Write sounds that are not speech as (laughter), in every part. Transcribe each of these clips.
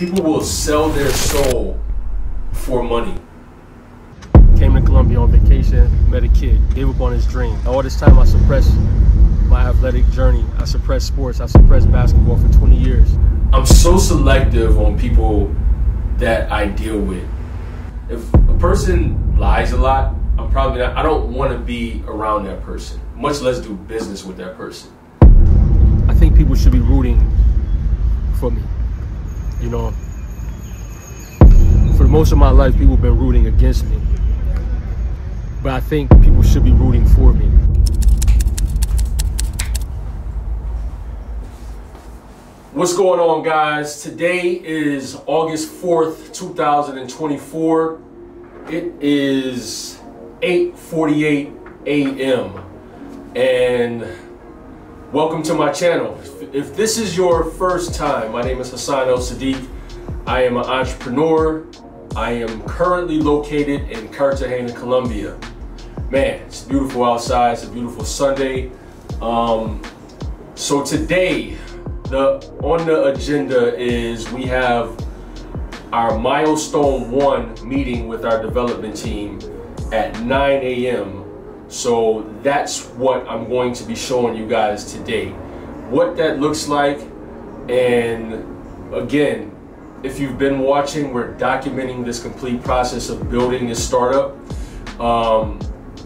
People will sell their soul for money. Came to Colombia on vacation, met a kid, gave up on his dream. All this time I suppressed my athletic journey. I suppressed sports. I suppressed basketball for 20 years. I'm so selective on people that I deal with. If a person lies a lot, I'm probably not, I don't want to be around that person, much less do business with that person. I think people should be rooting for me. You know, for most of my life, people have been rooting against me. But I think people should be rooting for me. What's going on, guys? Today is August 4th, 2024. It is 8:48 a.m. and welcome to my channel. If this is your first time, my name is Hassan El-Saddique. I am an entrepreneur. I am currently located in Cartagena, Colombia. Man, it's beautiful outside. It's a beautiful Sunday. Um, so today, the on the agenda is we have our milestone one meeting with our development team at 9 a.m. So that's what I'm going to be showing you guys today. What that looks like, and again, if you've been watching, we're documenting this complete process of building this startup, um,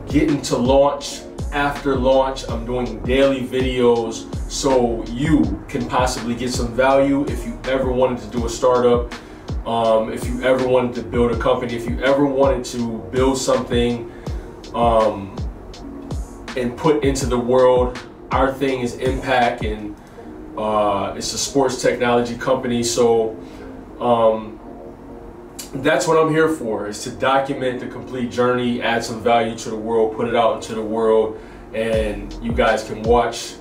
getting to launch. After launch, I'm doing daily videos so you can possibly get some value if you ever wanted to do a startup um, if you ever wanted to build a company, if you ever wanted to build something um, and put into the world, our thing is impact and uh, it's a sports technology company. So um, that's what I'm here for is to document the complete journey, add some value to the world, put it out into the world, and you guys can watch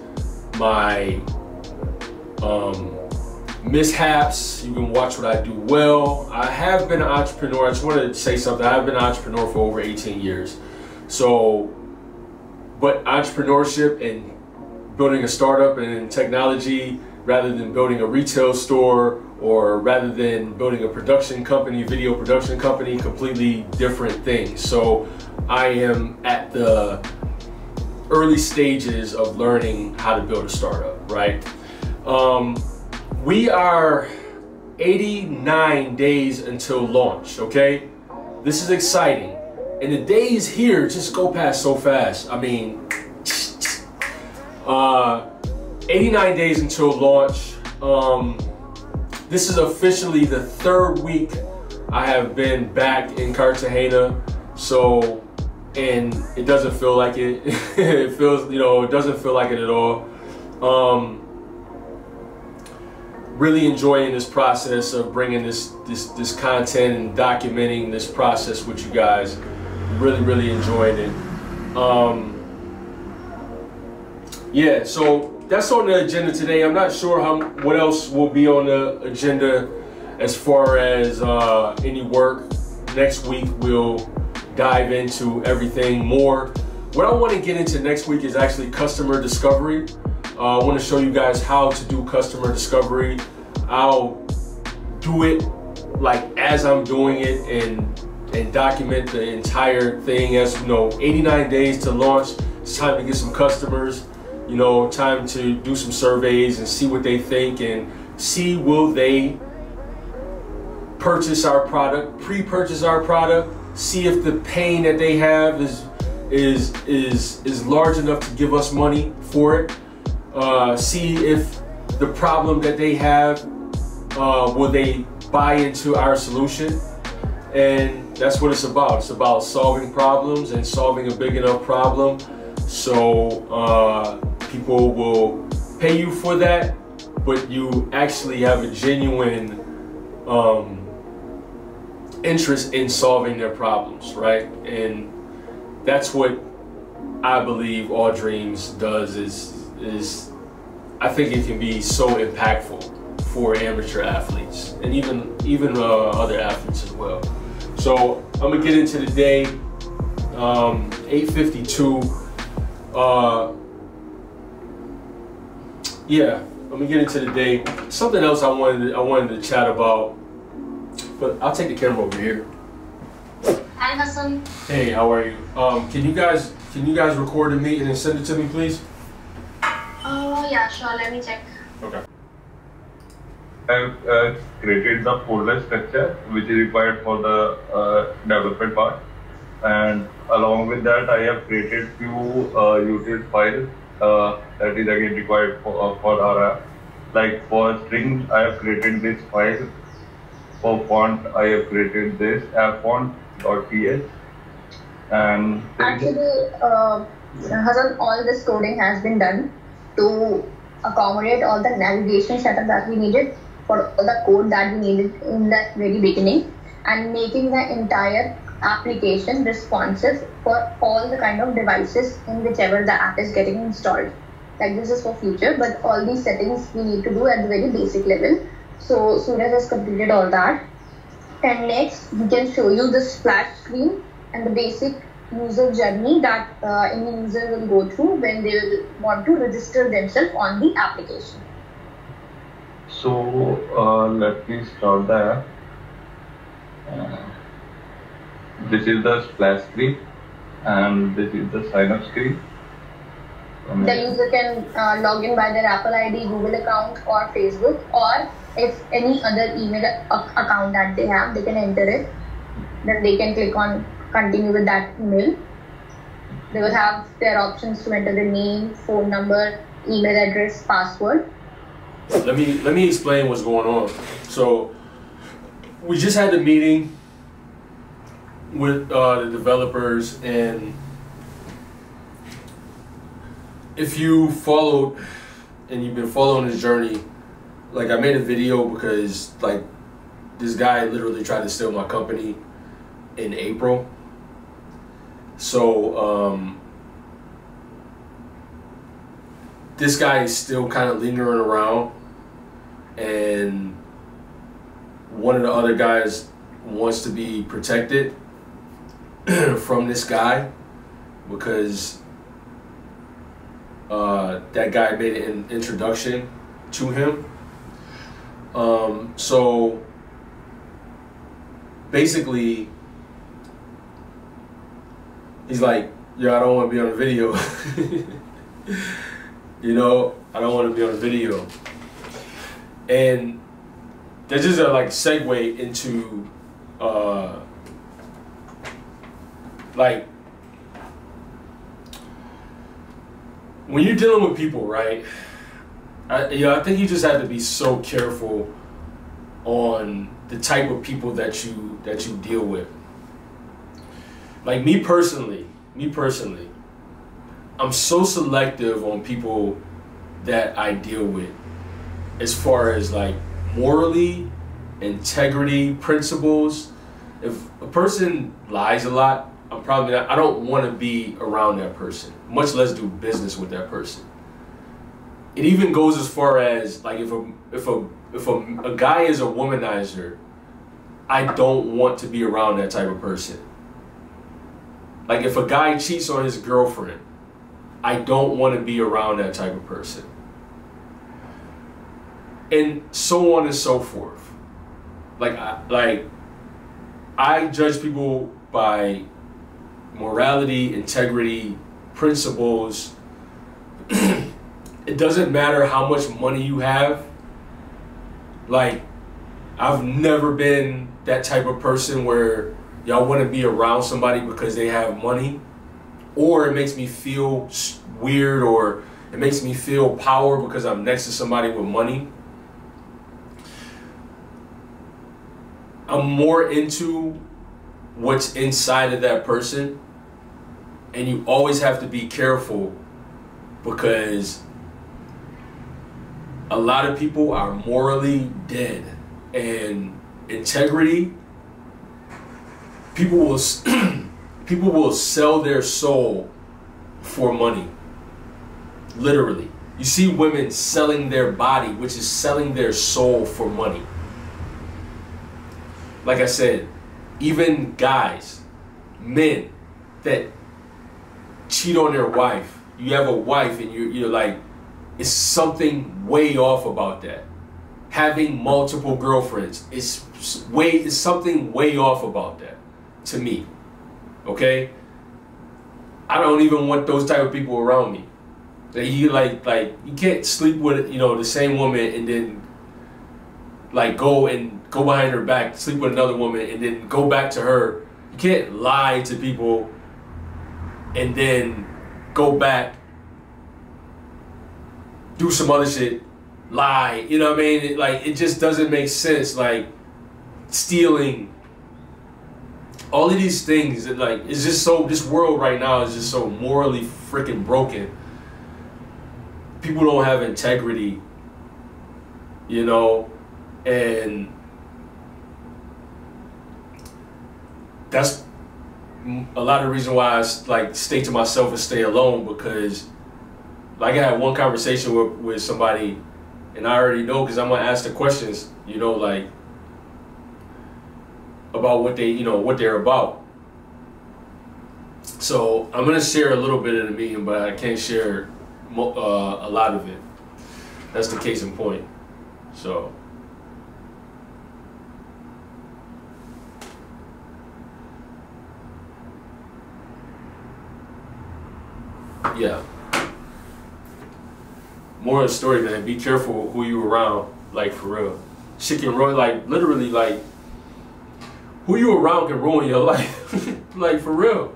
my um, mishaps. You can watch what I do well. I have been an entrepreneur. I just wanted to say something. I've been an entrepreneur for over 18 years. So, but entrepreneurship and building a startup and technology rather than building a retail store or rather than building a production company, video production company, completely different things. So I am at the early stages of learning how to build a startup, right? Um, we are 89 days until launch, okay? This is exciting. And the days here just go past so fast. I mean, uh, 89 days until launch. Um, this is officially the third week I have been back in Cartagena. So, and it doesn't feel like it. (laughs) it feels, you know, it doesn't feel like it at all. Um, really enjoying this process of bringing this this this content and documenting this process with you guys. Really, really enjoying it. Um, yeah, so that's on the agenda today. I'm not sure how what else will be on the agenda as far as uh, any work. Next week we'll dive into everything more. What I want to get into next week is actually customer discovery. Uh, I want to show you guys how to do customer discovery. I'll do it like as I'm doing it and and document the entire thing. As you know 89 days to launch. It's time to get some customers you know time to do some surveys and see what they think and see will they purchase our product pre-purchase our product see if the pain that they have is is is is large enough to give us money for it. Uh, see if the problem that they have uh, will they buy into our solution. And that's what it's about. It's about solving problems and solving a big enough problem so uh, people will pay you for that, but you actually have a genuine um, interest in solving their problems, right? And that's what I believe All Dreams does is is I think it can be so impactful for amateur athletes and even even uh, other athletes as well. So I'm gonna get into the day. Um, 8:52. Uh, yeah, I'm gonna get into the day. Something else I wanted to, I wanted to chat about but I'll take the camera over here. Hi, Hassan. Hey, how are you? Um, can you guys can you guys record the meeting and send it to me, please? Oh, yeah, sure. Let me check. Okay. I've uh, created the folder structure which is required for the uh, development part. And along with that I have created few uh, util files uh, that is again required for, uh, for our app. Like for strings I have created this file, for font I have created this app font.ts and Actually, uh, Hassan, all this coding has been done to accommodate all the navigation setup that we needed for all the code that we needed in the very beginning and making the entire application responsive for all the kind of devices in whichever the app is getting installed. Like this is for future, but all these settings we need to do at the very basic level. So Suraj has completed all that. And next, we can show you the splash screen and the basic user journey that uh, any user will go through when they will want to register themselves on the application. So uh, let me start the app. Uh, this is the splash screen and this is the sign up screen. Um, The user can uh, log in by their Apple ID, Google account, or Facebook, or if any other email account that they have, they can enter it. Then they can click on continue with that email. They will have their options to enter the name, phone number, email address, password. Let me let me explain what's going on. So we just had the meeting with uh, the developers, and if you followed and you've been following this journey, like I made a video because like this guy literally tried to steal my company in April. So um, this guy is still kind of lingering around, and one of the other guys wants to be protected (clears throat) from this guy because uh, that guy made an introduction to him. Um, so basically, he's like, "Yo, I don't want to be on a video." (laughs) you know, I don't want to be on a video, and that's just a like segue into uh, like when you're dealing with people, right? I, you know, I think you just have to be so careful on the type of people that you that you deal with. Like me personally, me personally, I'm so selective on people that I deal with as far as like morally, integrity, principles. If a person lies a lot, I'm probably not, I don't want to be around that person, much less do business with that person. It even goes as far as like if a if a if a, a guy is a womanizer, I don't want to be around that type of person. Like if a guy cheats on his girlfriend, I don't want to be around that type of person. And so on and so forth. Like I, like I judge people by morality, integrity, principles. (clears throat) it doesn't matter how much money you have. Like, I've never been that type of person where y'all want to be around somebody because they have money, or it makes me feel weird, or it makes me feel power because I'm next to somebody with money. I'm more into what's inside of that person. And you always have to be careful because a lot of people are morally dead and integrity people will (clears throat) people will sell their soul for money literally you see women selling their body which is selling their soul for money like i said even guys, men that cheat on their wife. You have a wife and you're, you're like, it's something way off about that. Having multiple girlfriends is way it's something way off about that to me. Okay? I don't even want those type of people around me. That you like like you can't sleep with you know the same woman and then like go and go behind her back, sleep with another woman and then go back to her. You can't lie to people and then go back do some other shit, lie, you know what I mean? It, like it just doesn't make sense like stealing all of these things that like it's just so this world right now is just so morally freaking broken. People don't have integrity you know and that's a lot of the reason why I like stay to myself and stay alone because like I had one conversation with, with somebody and I already know because I'm gonna ask the questions you know like about what they, you know, what they're about. So I'm gonna share a little bit of the meeting, but I can't share uh, a lot of it. That's the case in point. So. Yeah. More of the story, man. Be careful who you around, like for real. Chicken Roy, like literally, like who you around can ruin your (laughs) life. like for real.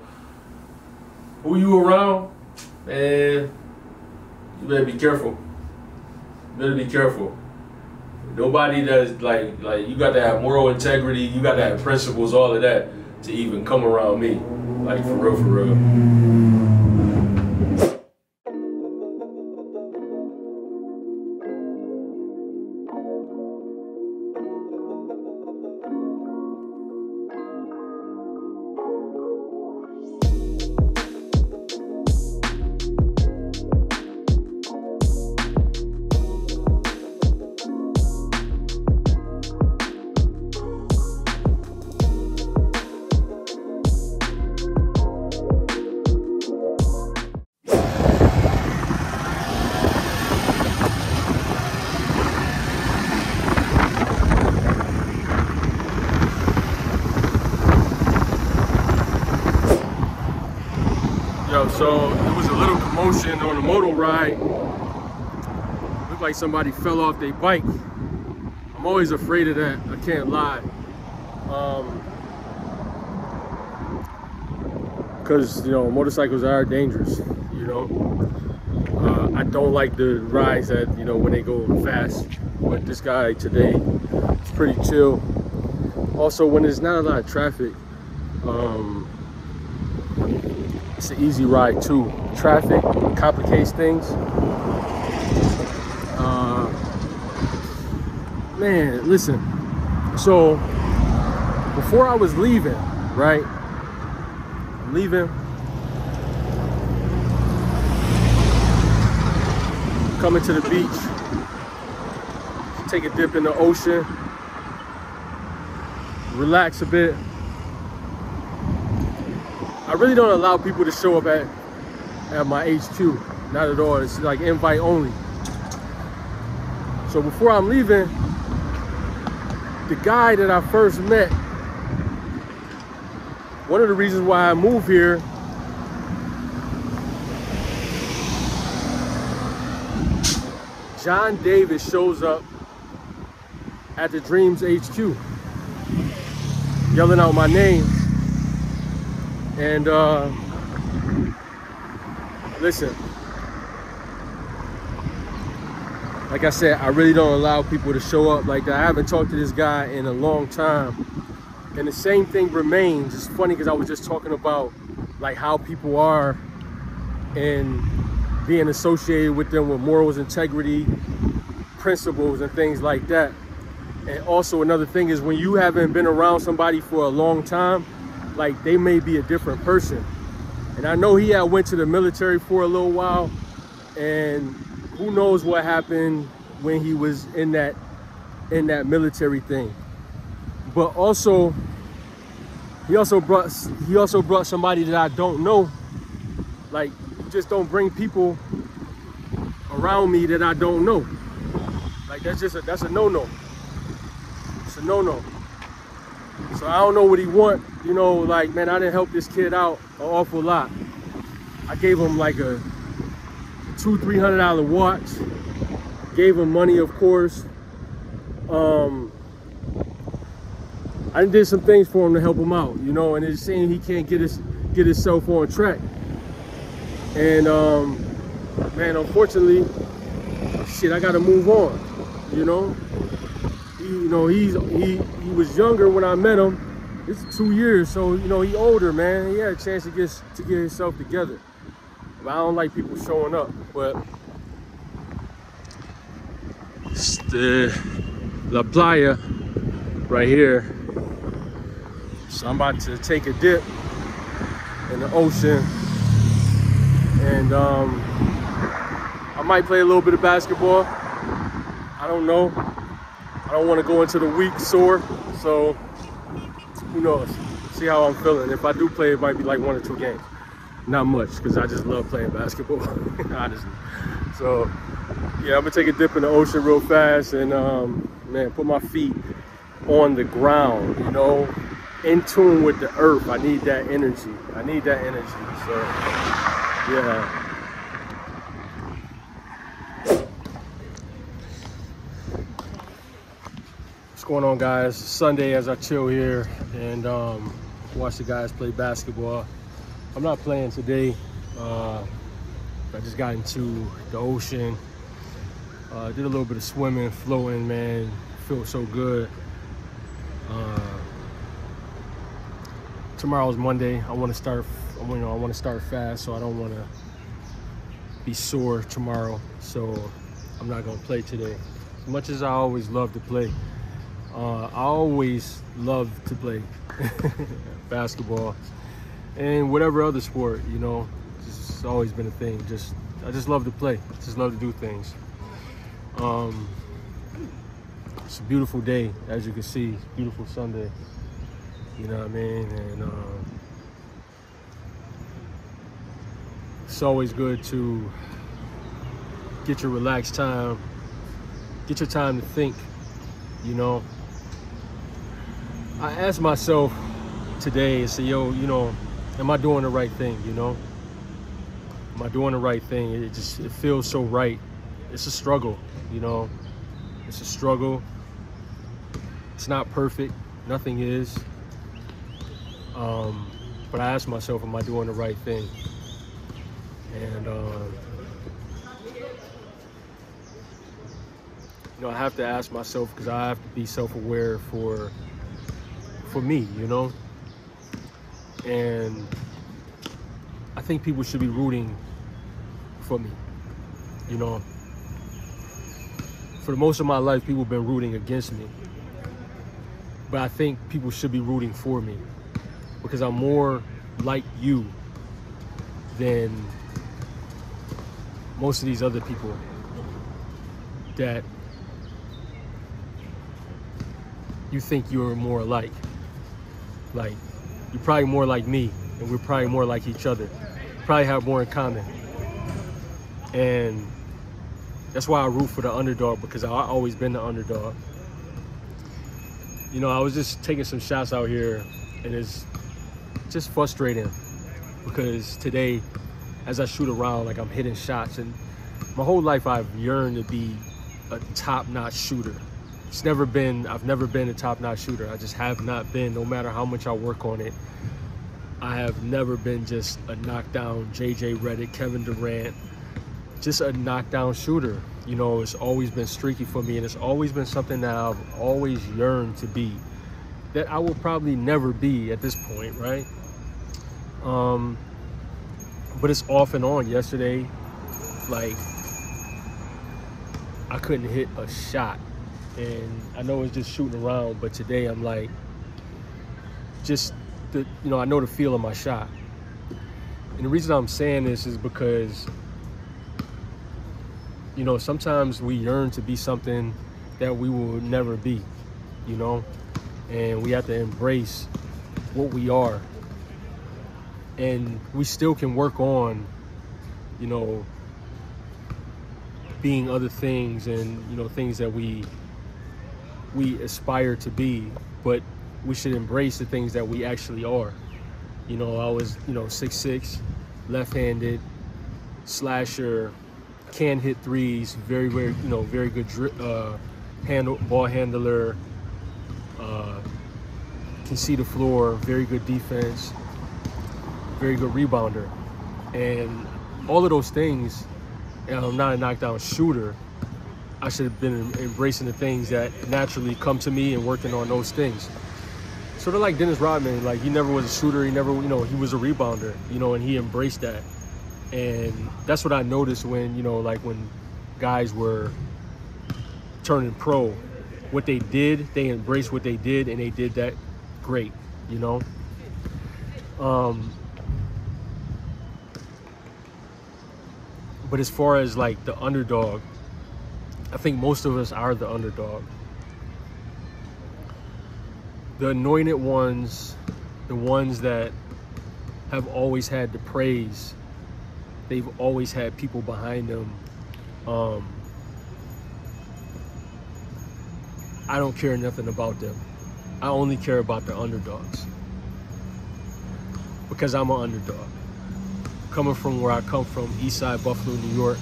Who you around, man, you better be careful. You better be careful. Nobody does like like you got to have moral integrity, you got to have principles, all of that to even come around me. Like for real, for real. So it was a little commotion on the moto ride. Looked like somebody fell off their bike. I'm always afraid of that, I can't lie. Um, Cause you know, motorcycles are dangerous, you know. Uh, I don't like the rides that, you know, when they go fast. But this guy today, it's pretty chill. Also, when there's not a lot of traffic, um, it's an easy ride too. Traffic complicates things. Uh, man, listen. So before I was leaving, right? I'm leaving. Coming to the beach. Take a dip in the ocean. Relax a bit. I really don't allow people to show up at, at my HQ. Not at all. It's like invite only. So before I'm leaving, the guy that I first met, one of the reasons why I moved here John Davis shows up at the Dreams HQ, yelling out my name. And uh, listen, like I said, I really don't allow people to show up like that. I haven't talked to this guy in a long time. And the same thing remains. It's funny because I was just talking about like how people are and being associated with them with morals, integrity, principles, and things like that. And also another thing is when you haven't been around somebody for a long time, like they may be a different person. And I know he had went to the military for a little while and who knows what happened when he was in that in that military thing. But also he also brought he also brought somebody that I don't know. Like just don't bring people around me that I don't know. Like that's just a that's a no-no. It's a no-no. So I don't know what he want. You know, like, man, I didn't help this kid out an awful lot. I gave him like a two, three hundred dollar watch. Gave him money, of course. Um, I did some things for him to help him out, you know, and it's saying he can't get his get himself on track. And um, man, unfortunately, shit, I gotta move on, you know. He, you know, he's he he was younger when I met him. It's two years, so you know he older, man. He had a chance to get to get himself together. But I don't like people showing up, but it's the La Playa right here. So I'm about to take a dip in the ocean and um, I might play a little bit of basketball. I don't know. I don't want to go into the week sore, so who knows? See how I'm feeling. If I do play, it might be like one or two games. Not much, because I just love playing basketball, (laughs) honestly. So, yeah, I'm gonna take a dip in the ocean real fast and, um, man, put my feet on the ground, you know, in tune with the earth. I need that energy. I need that energy. So, yeah. Going on, guys? Sunday as I chill here and um, watch the guys play basketball. I'm not playing today. Uh, I just got into the ocean. Uh, did a little bit of swimming, floating, man. Feel so good. Uh, tomorrow's Monday. I want to start. You know, I want to start fast, so I don't want to be sore tomorrow. So I'm not gonna play today. As much as I always love to play, uh, I always love to play (laughs) basketball and whatever other sport. You know, it's always been a thing. Just I just love to play. I Just love to do things. Um, it's a beautiful day, as you can see. Beautiful Sunday. You know what I mean? And uh, it's always good to get your relaxed time, get your time to think. You know, I asked myself today and say, yo, you know, am I doing the right thing? You know, am I doing the right thing? It just it feels so right. It's a struggle, you know. It's a struggle. It's not perfect. Nothing is. Um, but I asked myself, am I doing the right thing? And um, you know, I have to ask myself because I have to be self-aware for for me, you know. And I think people should be rooting for me, you know. For most of my life, people have been rooting against me. But I think people should be rooting for me because I'm more like you than most of these other people that you think you're more alike. Like, you're probably more like me, and we're probably more like each other. Probably have more in common. And that's why I root for the underdog because I've always been the underdog. You know, I was just taking some shots out here, and it's just frustrating because today, as I shoot around, like I'm hitting shots, and my whole life I've yearned to be a top-notch shooter. It's never been, I've never been a top-notch shooter. I just have not been, no matter how much I work on it. I have never been just a knockdown JJ Redick, Kevin Durant, just a knockdown shooter. You know, it's always been streaky for me and it's always been something that I've always yearned to be that I will probably never be at this point, right? Um, but it's off and on. Yesterday, like, I couldn't hit a shot. And I know it's just shooting around, but today I'm like, just, the, you know, I know the feel of my shot. And the reason I'm saying this is because, you know, sometimes we yearn to be something that we will never be, you know? And we have to embrace what we are. And we still can work on, you know, being other things and, you know, things that we we aspire to be, but we should embrace the things that we actually are. You know, I was, you know, six six, left-handed, slasher, can hit threes, very, very, you know, very good uh, handle, ball handler, uh, can see the floor, very good defense, very good rebounder. And all of those things, and I'm not a knockdown shooter, I should have been embracing the things that naturally come to me and working on those things. Sort of like Dennis Rodman, like he never was a shooter, he never, you know, he was a rebounder, you know, and he embraced that. And that's what I noticed when, you know, like when guys were turning pro, what they did, they embraced what they did and they did that great, you know. Um, but as far as like the underdog, I think most of us are the underdog. The anointed ones, the ones that have always had the praise, they've always had people behind them. Um, I don't care nothing about them. I only care about the underdogs. Because I'm an underdog. Coming from where I come from, Eastside Buffalo, New York,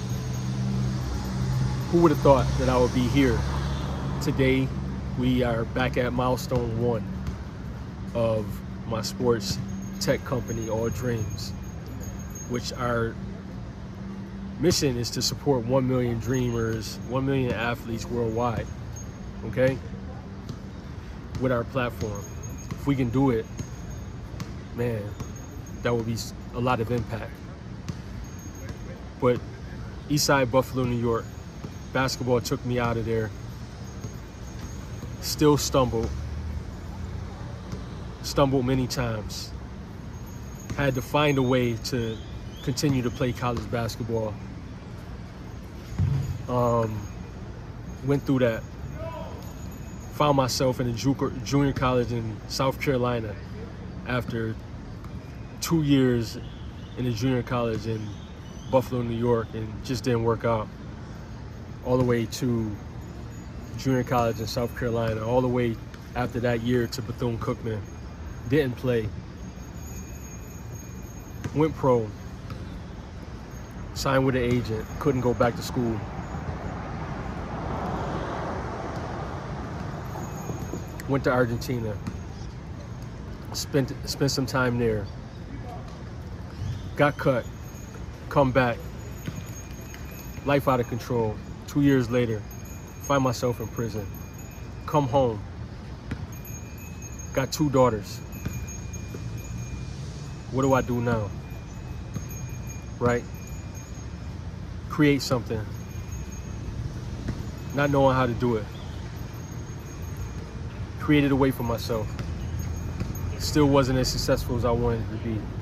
who would have thought that I would be here today? We are back at milestone one of my sports tech company, All Dreams, which our mission is to support 1 million dreamers, 1 million athletes worldwide. Okay? with our platform. If we can do it, man, that would be a lot of impact. But Eastside Buffalo, New York, basketball took me out of there. Still stumbled. Stumbled many times. Had to find a way to continue to play college basketball. Um, went through that found myself in a junior college in South Carolina after two years in a junior college in Buffalo, New York, and just didn't work out. All the way to junior college in South Carolina, all the way after that year to Bethune-Cookman. Didn't play. Went pro. Signed with an agent. Couldn't go back to school. went to Argentina, spent spent some time there, got cut, come back, life out of control. Two years later, find myself in prison, come home, got two daughters. What do I do now? Right? Create something, not knowing how to do it created a way for myself. Still wasn't as successful as I wanted to be.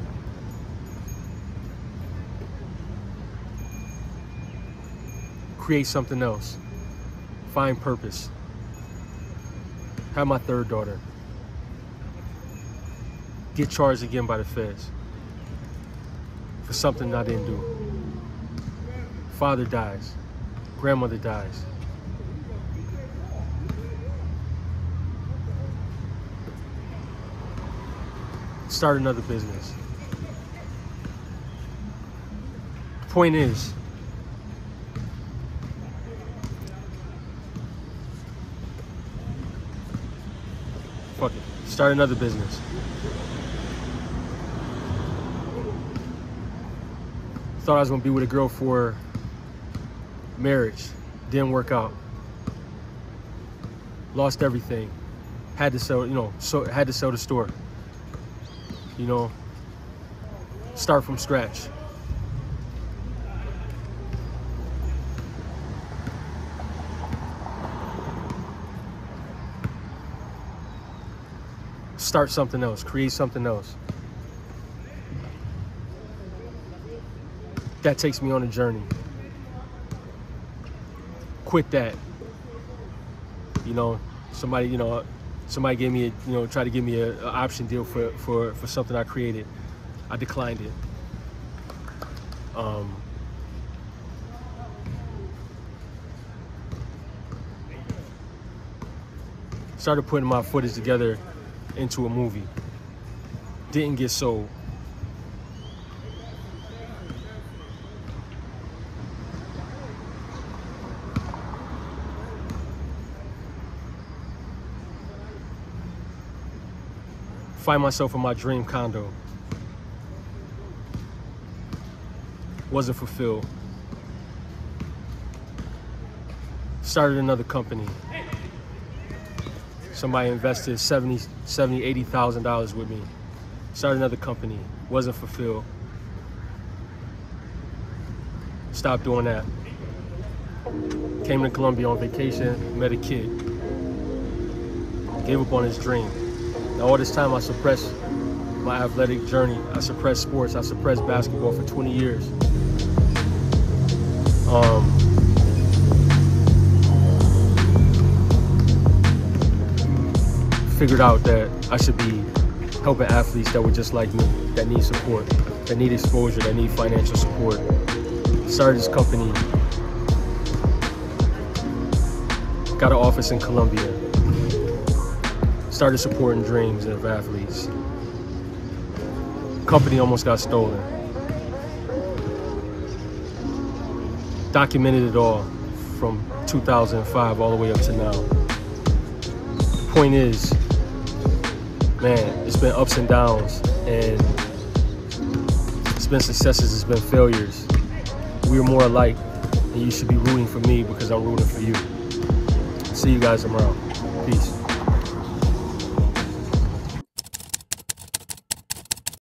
Create something else. Find purpose. Have my third daughter. Get charged again by the feds for something I didn't do. Father dies. Grandmother dies. start another business. Point is, fuck it, start another business. Thought I was gonna be with a girl for marriage, didn't work out. Lost everything. Had to sell, you know, so had to sell the store you know, start from scratch. Start something else, create something else. That takes me on a journey. Quit that. You know, somebody, you know, somebody gave me a, you know, tried to give me an option deal for, for, for something I created. I declined it. Um, started putting my footage together into a movie. Didn't get sold. Find myself in my dream condo. Wasn't fulfilled. Started another company. Somebody invested 70, 70 $80,000 with me. Started another company. Wasn't fulfilled. Stopped doing that. Came to Colombia on vacation, met a kid. Gave up on his dream. Now all this time I suppressed my athletic journey. I suppressed sports. I suppressed basketball for 20 years. Um, figured out that I should be helping athletes that were just like me, that need support, that need exposure, that need financial support. Started this company, got an office in Colombia, started supporting dreams of athletes. Company almost got stolen. Documented it all from 2005 all the way up to now. The Point is, man, it's been ups and downs, and it's been successes, it's been failures. We're more alike, and you should be rooting for me because I'm rooting for you. See you guys tomorrow. Peace.